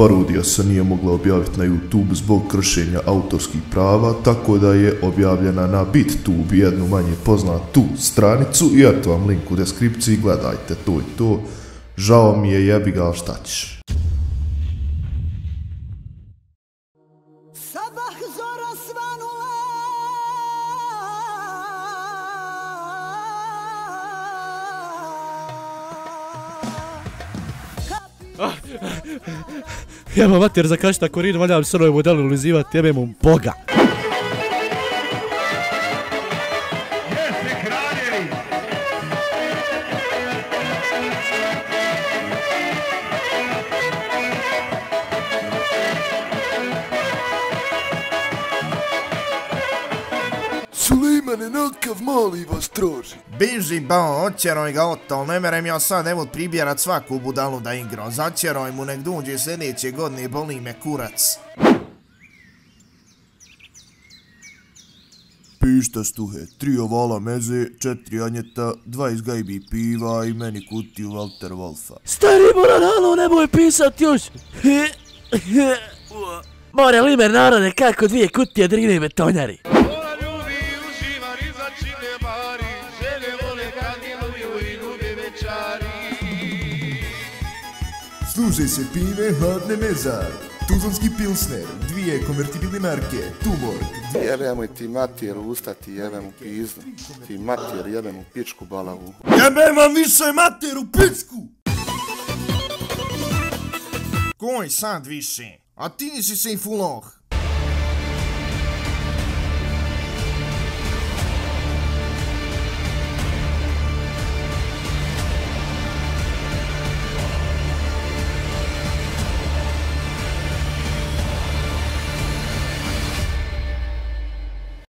Parodija se nije mogla objaviti na YouTube zbog kršenja autorskih prava, tako da je objavljena na BitTube, jednu manje poznatu stranicu i eto vam link u deskripciji, gledajte to i to. Žao mi je jebi ga, šta ćeš. Sabah zora svanula Jeba mater, za kašta korinu, valjam srnoj modelu ulizivati, jebem mu boga. Sulejmane, nakav mali vas troži. Biži ba, oćeroj ga oto, ne merem ja sad evo pribjerat svaku budalu da igra. Začeroj mu nek dođe sljedeće godine, boli me kurac. Pišta stuhe, tri ovala meze, četiri anjeta, dva izgajbi piva i meni kutiju Walter Wolfa. Stari moran, halo, nemoj pisat još. More limer narode, kako dvije kutije drine betonjari. Služe se pive hladne mezar. Tuzonski pilsner, dvije konvertibilne marke, Tuborg, Jebe mu ti mater usta, ti jebe mu pizdu. Ti mater jebe mu pičku balavu. Jebem vam više mater u pičku! Koj sad više? A ti nisi se i fuloh?